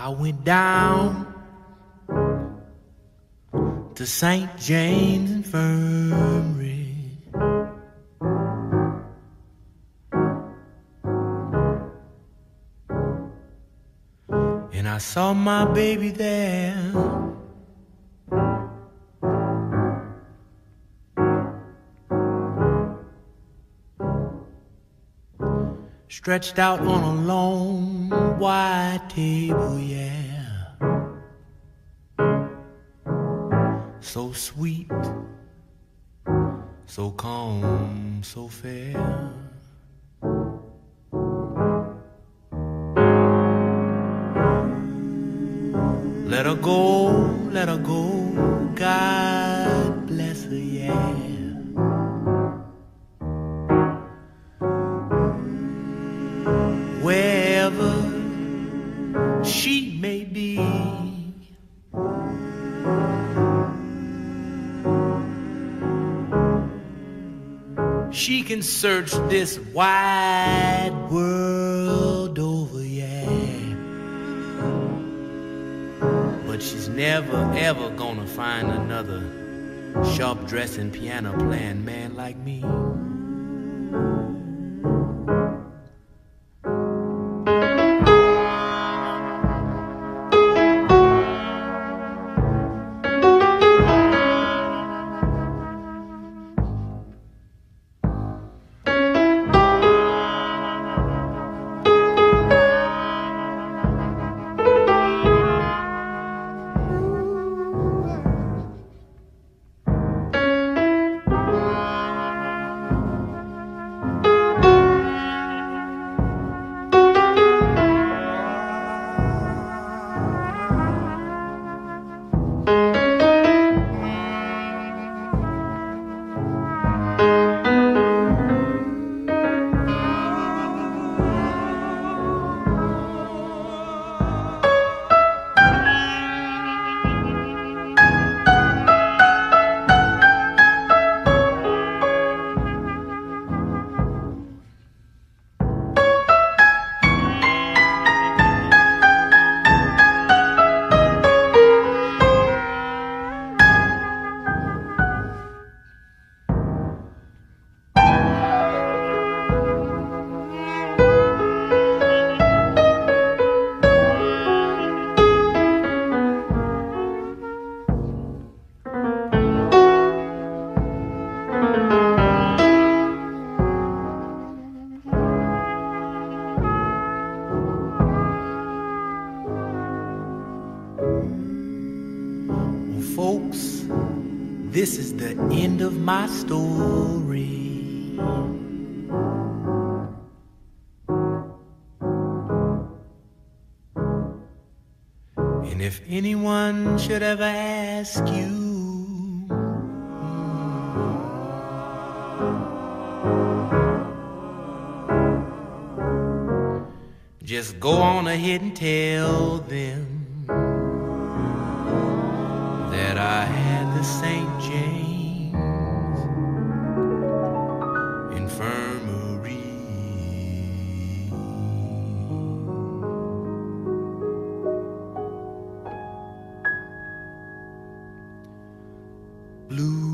I went down to St. James Infirmary. And I saw my baby there. Stretched out on a long white table, yeah. So sweet, so calm, so fair. Let her go, let her go, God bless her, yeah. She can search this wide world over, yeah. But she's never, ever gonna find another sharp dressing, piano playing man like me. Folks, this is the end of my story. And if anyone should ever ask you, just go on ahead and tell them the St. James Infirmary. Blue